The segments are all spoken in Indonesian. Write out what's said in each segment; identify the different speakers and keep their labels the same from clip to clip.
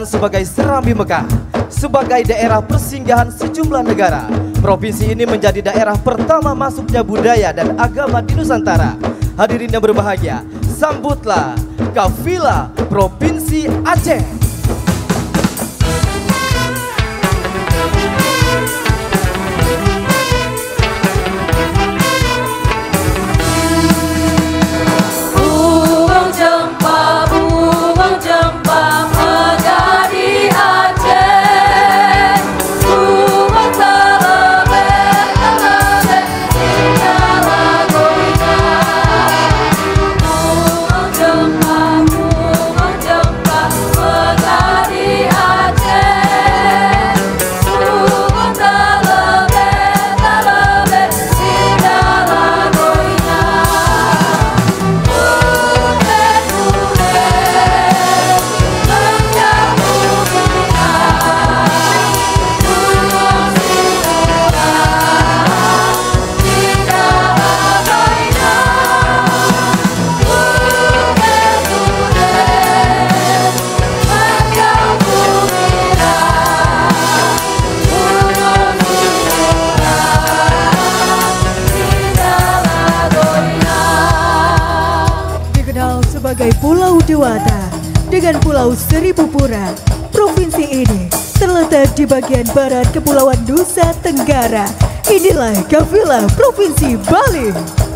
Speaker 1: sebagai Serambi Mekah, sebagai daerah persinggahan sejumlah negara. Provinsi ini menjadi daerah pertama masuknya budaya dan agama di Nusantara. Hadirin yang berbahagia, sambutlah Kafilah Provinsi Aceh.
Speaker 2: Bagian barat Kepulauan Nusa Tenggara. Inilah kafilah Provinsi Bali.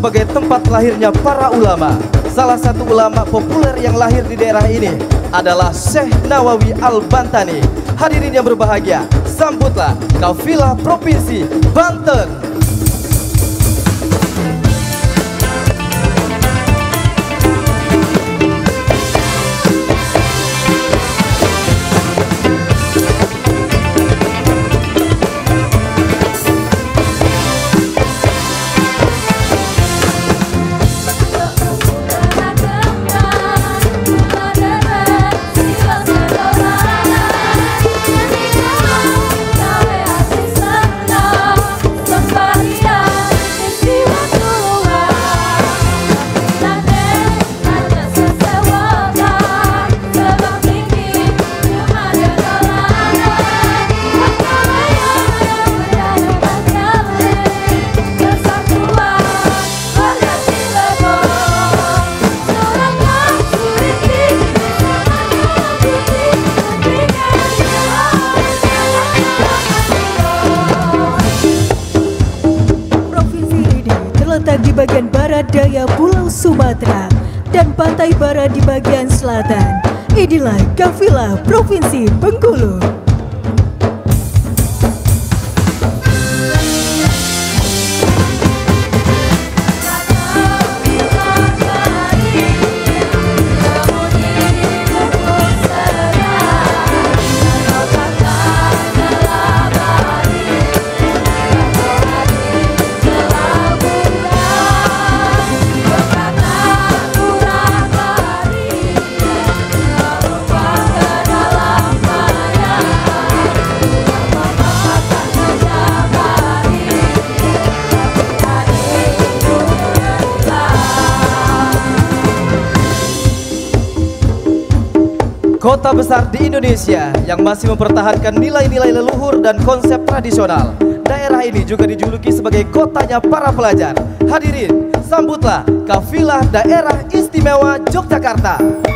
Speaker 1: Sebagai tempat lahirnya para ulama. Salah satu ulama populer yang lahir di daerah ini adalah Syekh Nawawi Al-Bantani. Hadirin yang berbahagia, sambutlah Kafilah Provinsi Banten.
Speaker 2: Provinsi
Speaker 1: Kota besar di Indonesia yang masih mempertahankan nilai-nilai leluhur dan konsep tradisional. Daerah ini juga dijuluki sebagai kotanya para pelajar. Hadirin, sambutlah kafilah daerah istimewa Yogyakarta.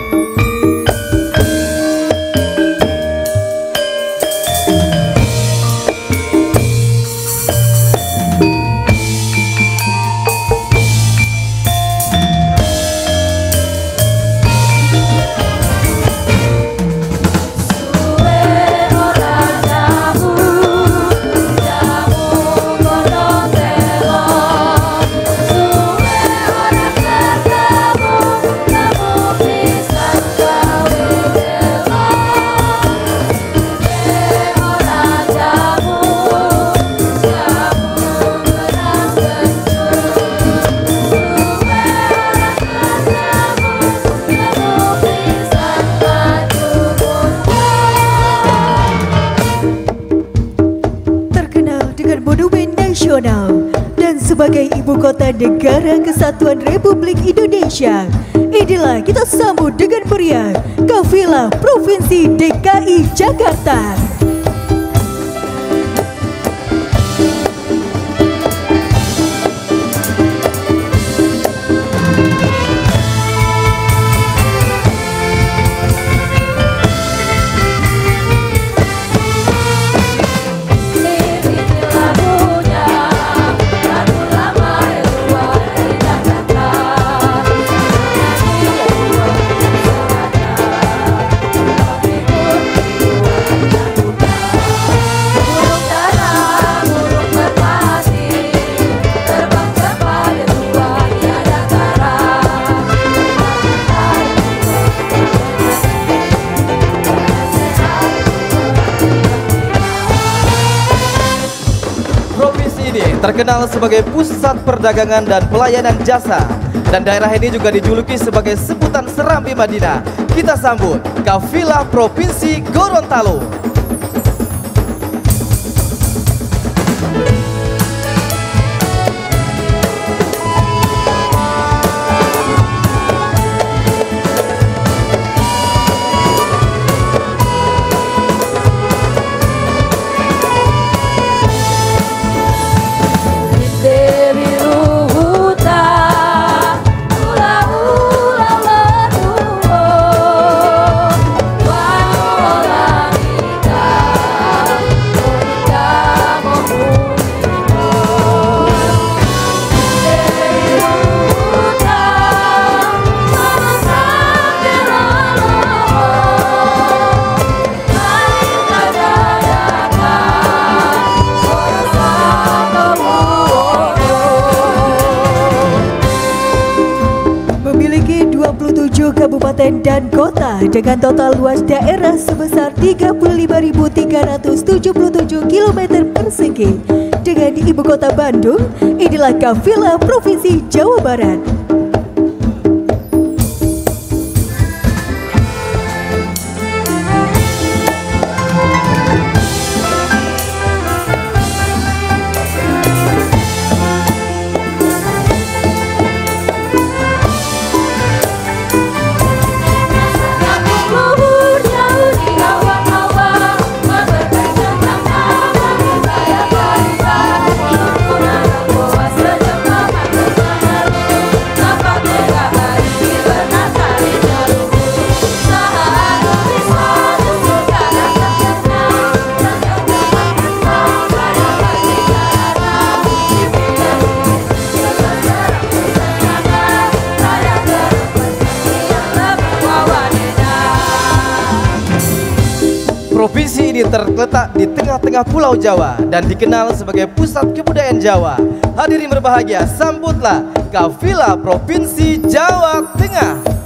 Speaker 2: Kota negara kesatuan Republik Indonesia. Inilah kita sambut dengan meriah Kafilah Provinsi DKI Jakarta.
Speaker 1: Terkenal sebagai pusat perdagangan dan pelayanan jasa dan daerah ini juga dijuluki sebagai sebutan Serambi Madinah. Kita sambut Kafilah Provinsi Gorontalo.
Speaker 2: Dengan total luas daerah sebesar 35.377 km persegi. Dengan ibu kota Bandung, inilah Kafilah Provinsi Jawa Barat.
Speaker 1: Ini terletak di tengah-tengah Pulau Jawa dan dikenal sebagai pusat kebudayaan Jawa. Hadirin berbahagia, sambutlah Kafilah Provinsi Jawa Tengah.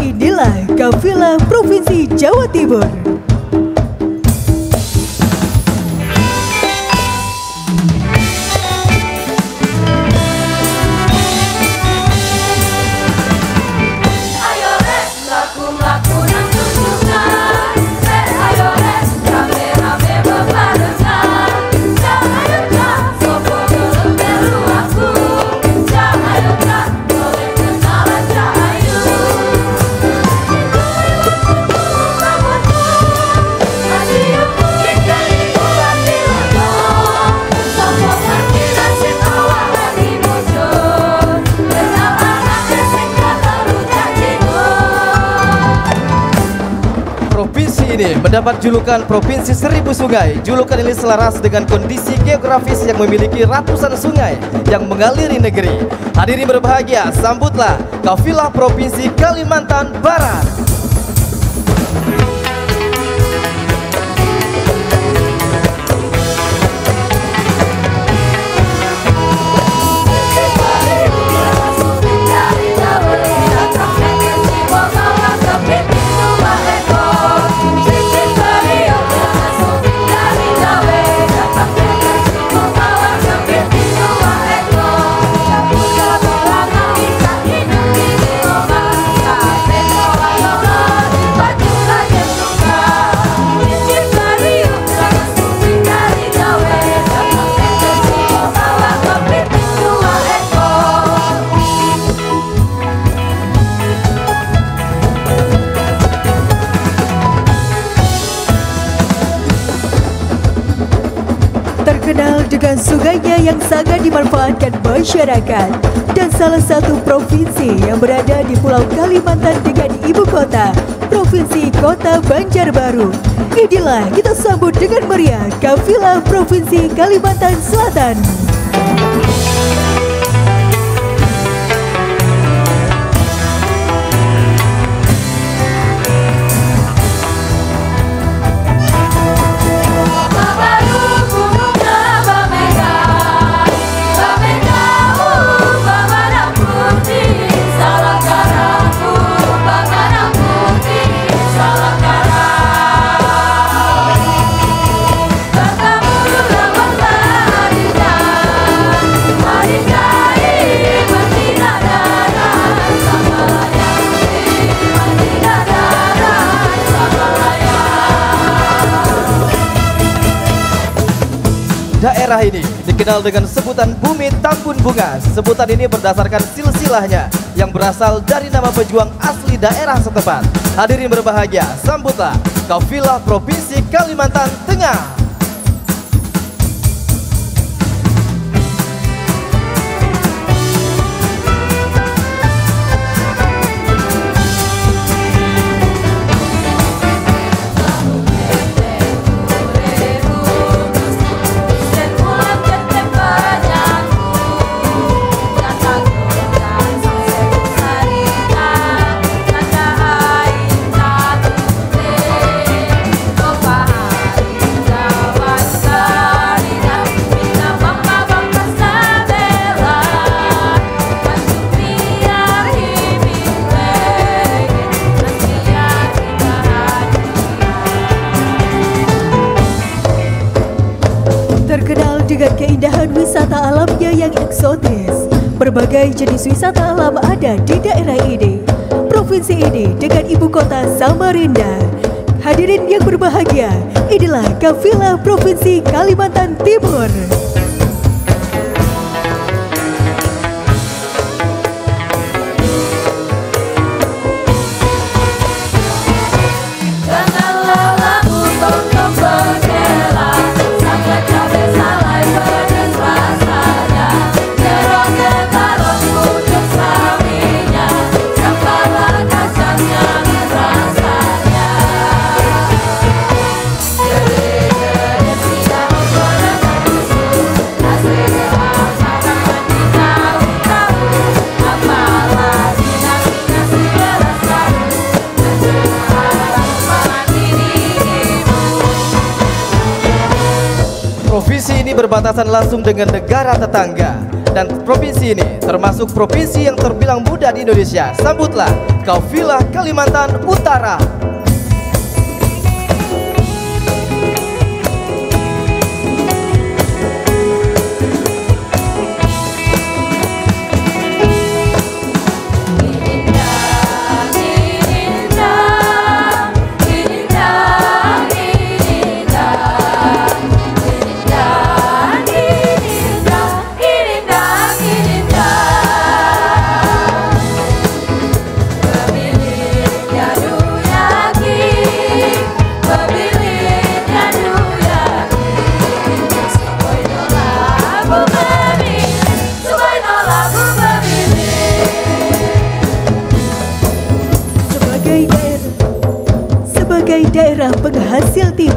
Speaker 1: Inilah kafilah Provinsi Jawa Timur.
Speaker 3: Ini mendapat julukan Provinsi Seribu Sungai. Julukan ini selaras dengan kondisi geografis yang memiliki ratusan sungai yang mengaliri negeri. Hadirin berbahagia, sambutlah Kafilah Provinsi Kalimantan Barat.
Speaker 1: Terkenal dengan sungainya yang sangat dimanfaatkan masyarakat dan salah satu provinsi yang berada di Pulau Kalimantan dengan ibu kota, Provinsi Kota Banjarbaru. Inilah kita sambut dengan meriah kafilah Provinsi Kalimantan Selatan.
Speaker 3: Daerah ini dikenal dengan sebutan Bumi Tambun Bunga. Sebutan ini berdasarkan silsilahnya yang berasal dari nama pejuang asli daerah setempat. Hadirin berbahagia, sambutlah Kafilah Provinsi Kalimantan Tengah.
Speaker 1: Berbagai jenis wisata alam ada di daerah ini. Provinsi ini dengan ibu kota Samarinda. Hadirin yang berbahagia, inilah kafilah Provinsi Kalimantan Timur.
Speaker 3: Berbatasan langsung dengan negara tetangga.
Speaker 1: dan provinsi ini termasuk provinsi yang terbilang muda di Indonesia. Sambutlah Kafilah Kalimantan Utara.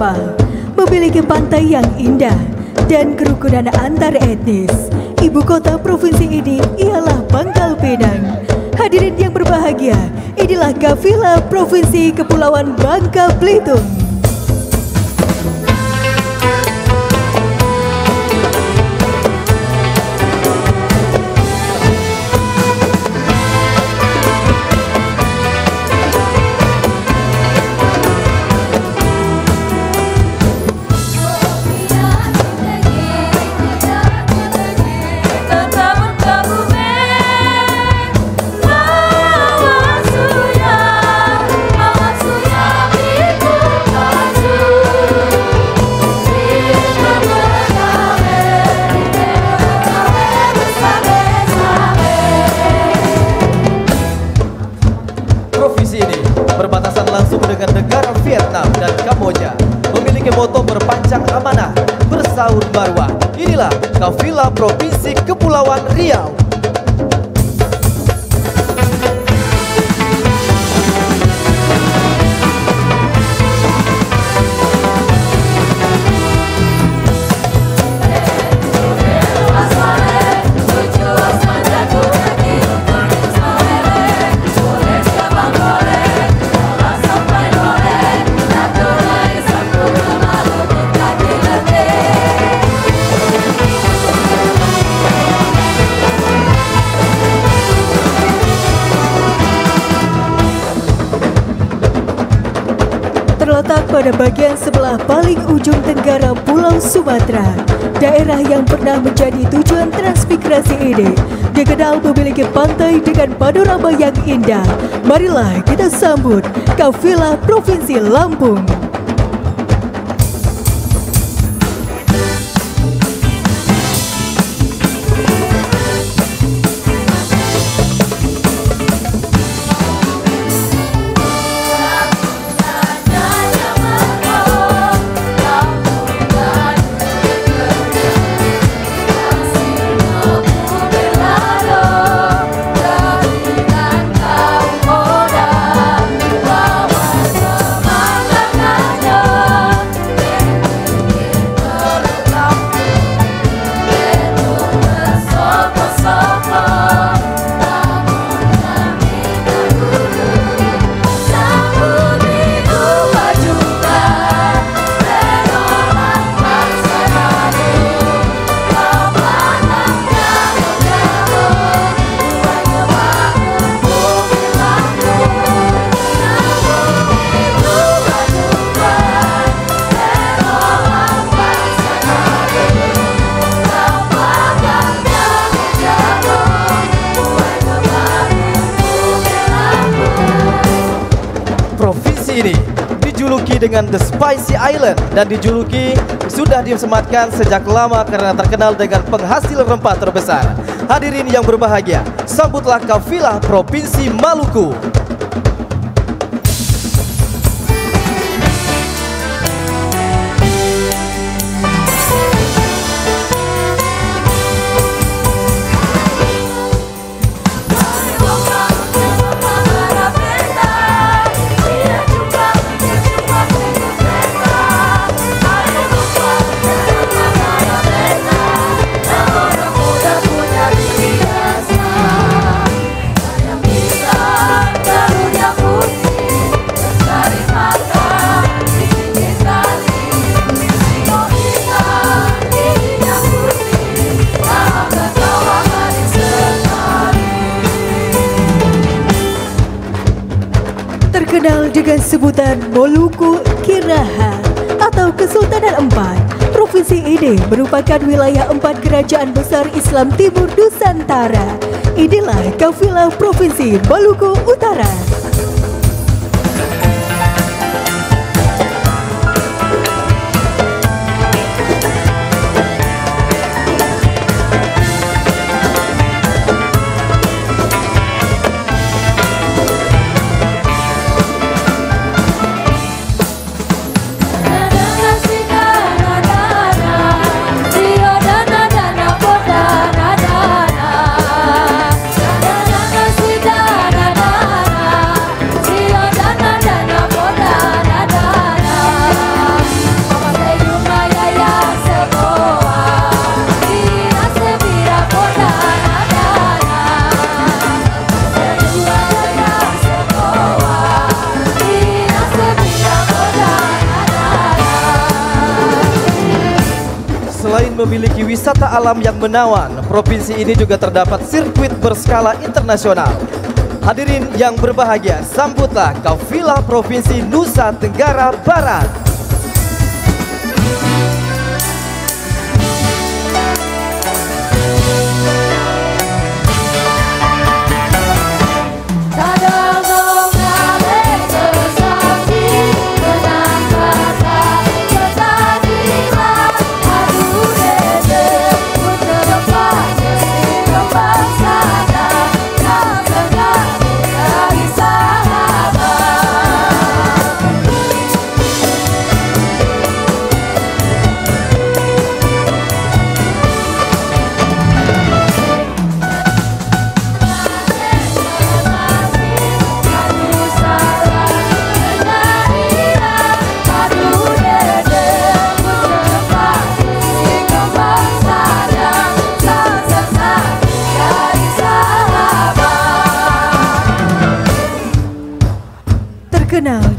Speaker 2: Timah, memiliki pantai yang indah dan kerukunan antar etnis. Ibu kota provinsi ini ialah Pangkal Pinang. Hadirin yang berbahagia, inilah kafilah Provinsi Kepulauan Bangka Belitung.
Speaker 1: Bersaur marwah. Inilah kafilah Provinsi Kepulauan Riau.
Speaker 2: Pada bagian sebelah paling ujung tenggara Pulau Sumatera, daerah yang pernah menjadi tujuan transmigrasi ini dikenal memiliki pantai dengan panorama yang indah. Marilah kita sambut kafilah Provinsi Lampung.
Speaker 1: Dengan The Spicy Island dan dijuluki sudah disematkan sejak lama karena terkenal dengan penghasil rempah terbesar. Hadirin yang berbahagia, sambutlah kafilah Provinsi Maluku.
Speaker 2: Sebutan Moluku Kiraha atau Kesultanan Empat, provinsi ini merupakan wilayah empat kerajaan besar Islam Timur Nusantara. Inilah kafilah Provinsi Maluku Utara.
Speaker 1: Wisata alam yang menawan, provinsi ini juga terdapat sirkuit berskala internasional. Hadirin yang berbahagia, sambutlah kafilah Provinsi Nusa Tenggara Barat.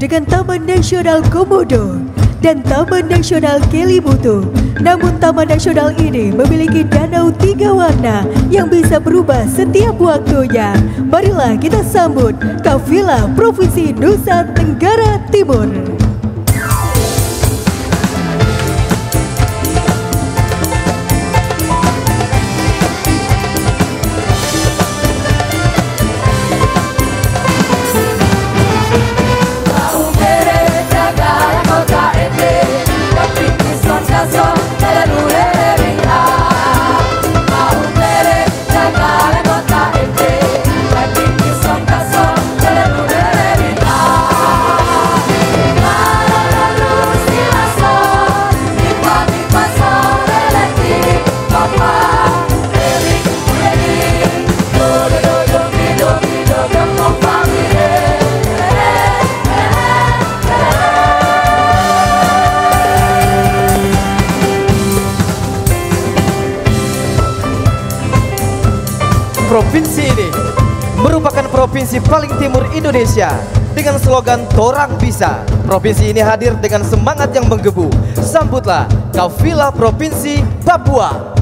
Speaker 2: Dengan Taman Nasional Komodo dan Taman Nasional Kelimutu. Namun Taman Nasional ini memiliki danau tiga warna yang bisa berubah setiap waktunya. Marilah kita sambut kafilah Provinsi Nusa Tenggara Timur.
Speaker 1: Provinsi ini merupakan provinsi paling timur Indonesia dengan slogan Torang Bisa. Provinsi ini hadir dengan semangat yang menggebu. Sambutlah kafilah Provinsi Papua.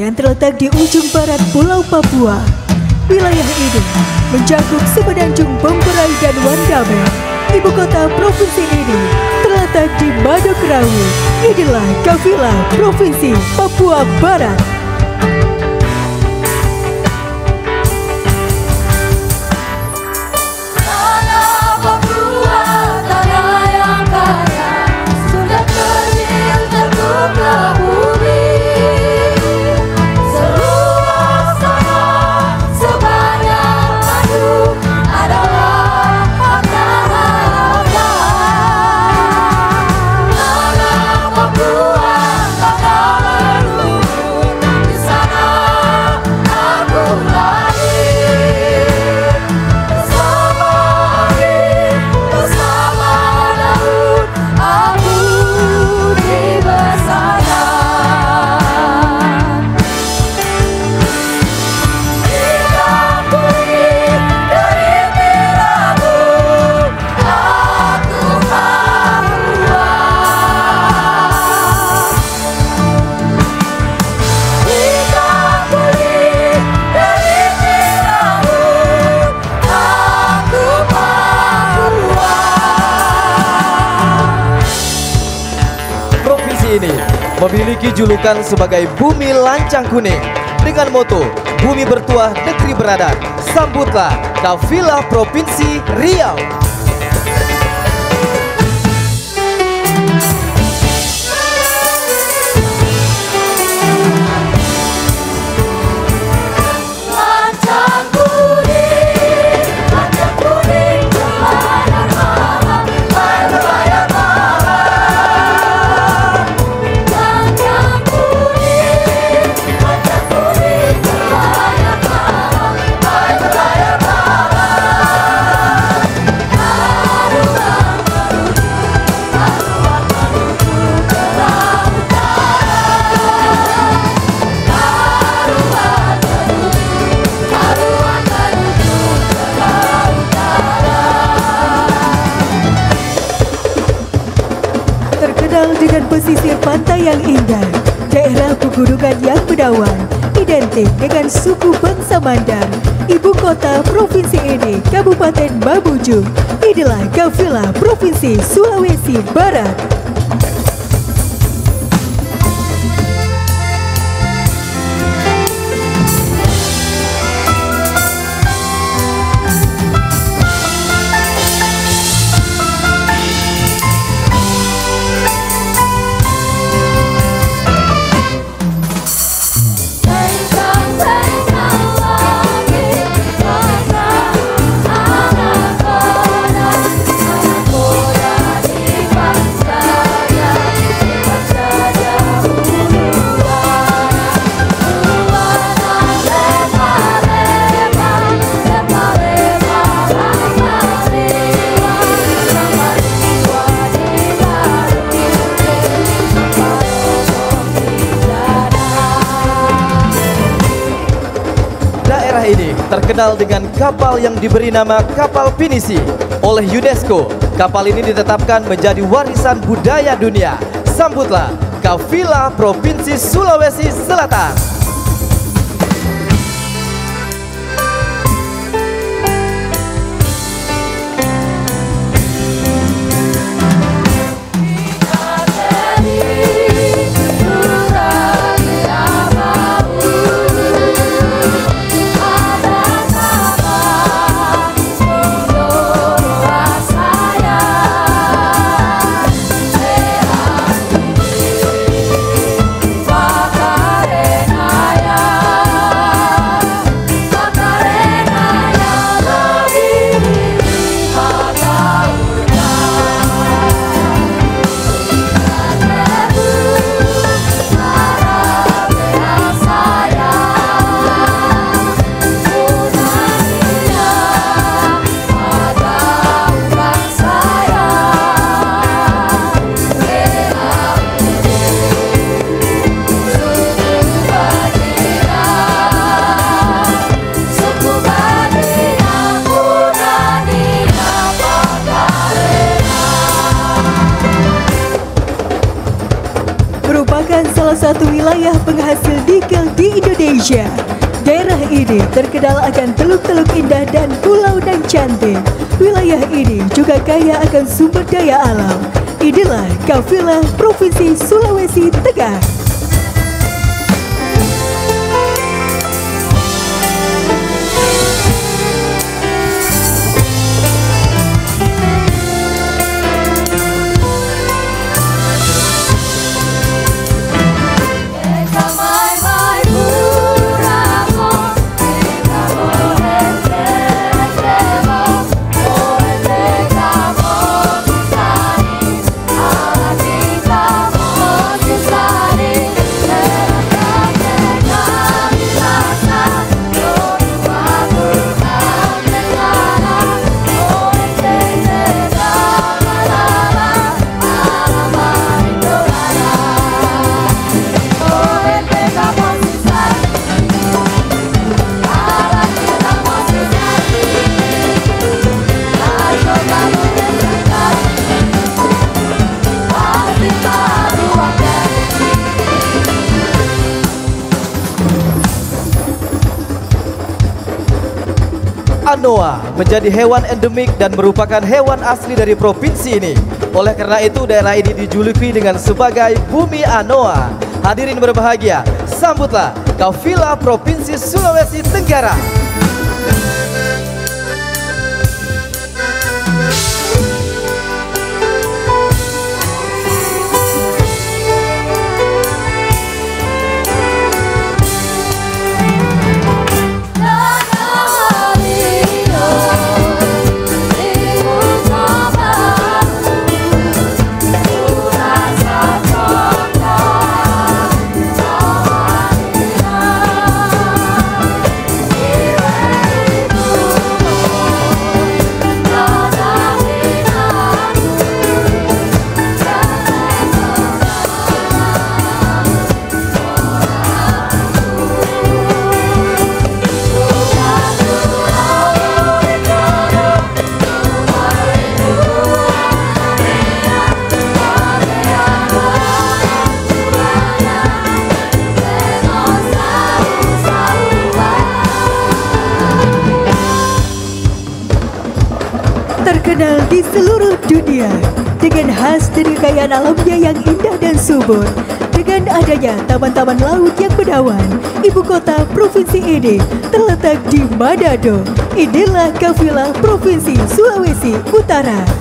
Speaker 2: Yang terletak di ujung barat Pulau Papua. Wilayah ini mencakup Semenanjung Bomberai dan Wandame. Ibu kota provinsi ini terletak di Madokrawi. Inilah kafilah Provinsi Papua Barat.
Speaker 1: Memiliki julukan sebagai Bumi Lancang Kuning dengan moto Bumi Bertuah Negeri Beradat. Sambutlah Kafilah Provinsi Riau.
Speaker 2: Yang indah, daerah pegunungan yang menawan, identik dengan suku bangsa Mandar. Ibu kota provinsi ini Kabupaten Mamuju. Inilah kafilah Provinsi Sulawesi Barat.
Speaker 1: Ini terkenal dengan kapal yang diberi nama kapal pinisi oleh UNESCO. Kapal ini ditetapkan menjadi warisan budaya dunia. Sambutlah Kafilah Provinsi Sulawesi Selatan.
Speaker 2: Terkenal akan teluk-teluk indah dan pulau dan cantik. Wilayah ini juga kaya akan sumber daya alam. Inilah kafilah Provinsi Sulawesi Tengah.
Speaker 1: Anoa menjadi hewan endemik dan merupakan hewan asli dari provinsi ini. Oleh karena itu daerah ini dijuluki dengan sebagai Bumi Anoa. Hadirin berbahagia, sambutlah Kafilah Provinsi Sulawesi Tenggara.
Speaker 2: Terkenal di seluruh dunia dengan khas dari kekayaan alamnya yang indah dan subur. Dengan adanya taman-taman laut yang menawan, ibu kota provinsi ini terletak di Manado. Inilah kafilah provinsi Sulawesi Utara.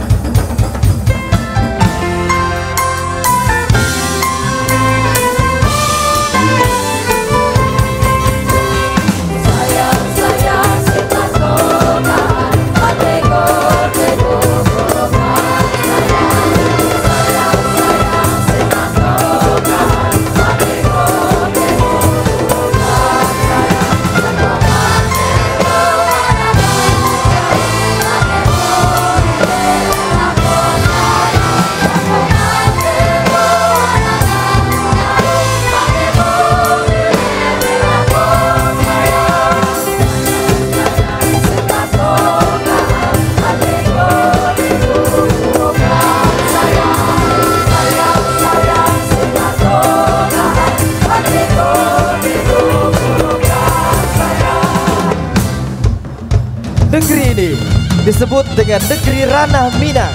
Speaker 1: Disebut dengan negeri ranah Minang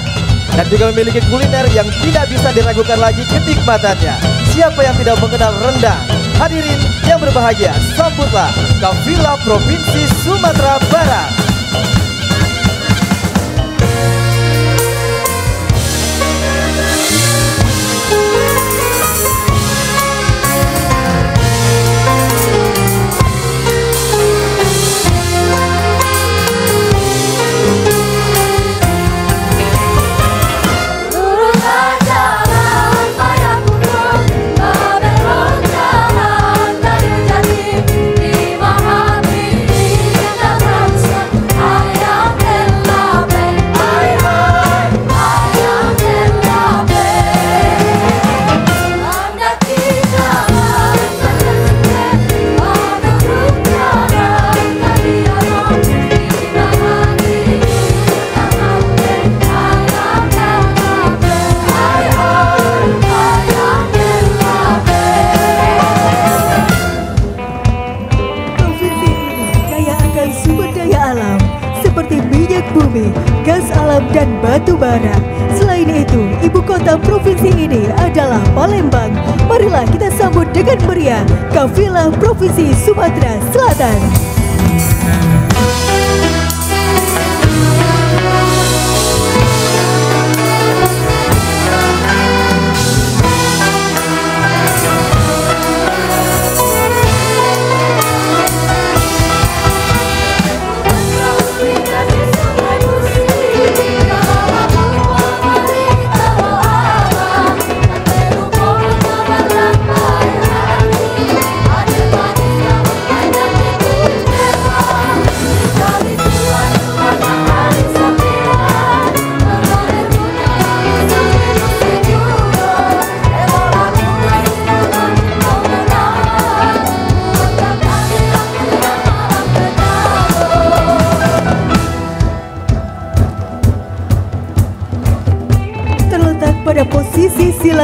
Speaker 1: dan juga memiliki kuliner yang tidak bisa diragukan lagi kenikmatannya. Siapa yang tidak mengenal rendang? Hadirin yang berbahagia, sambutlah Kafilah Provinsi Sumatera Barat.
Speaker 2: Dan batu bara. Selain itu, ibu kota provinsi ini adalah Palembang. Marilah kita sambut dengan meriah kafilah Provinsi Sumatera Selatan.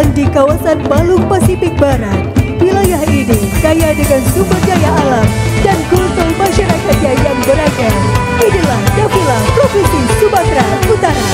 Speaker 2: Silang di kawasan Balung Pasifik Barat. Wilayah ini kaya dengan sumber daya alam dan kultur masyarakatnya yang beragam. Inilah kafilah Provinsi Sumatera Utara.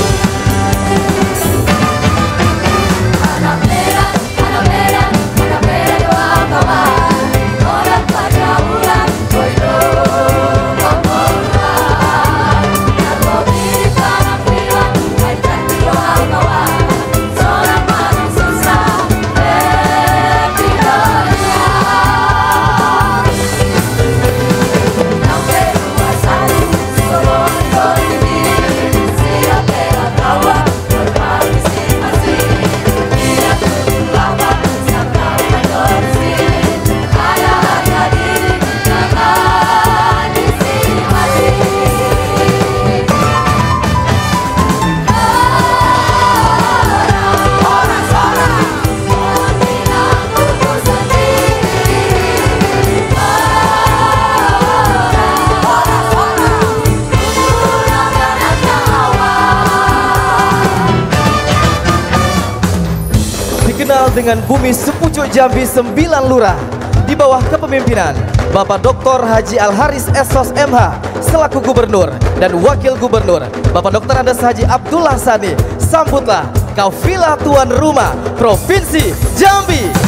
Speaker 3: Dengan bumi sepucuk Jambi 9 lurah di bawah kepemimpinan Bapak Dr. Haji Al Haris Esos MH selaku gubernur dan wakil gubernur Bapak Dr. Andes Haji Abdullah Sani sambutlah kafilah tuan rumah Provinsi Jambi